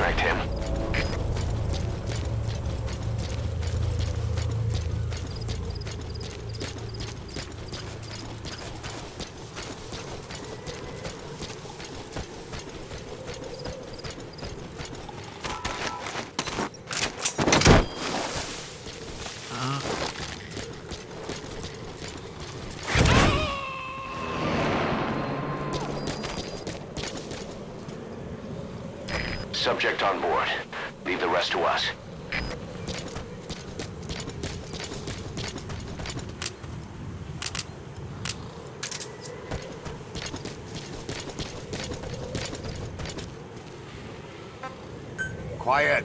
Extract him. Subject on board. Leave the rest to us. Quiet!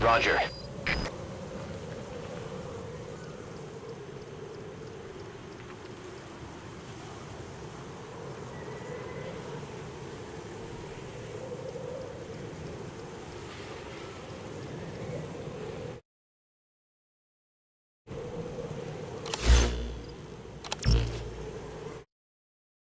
Roger.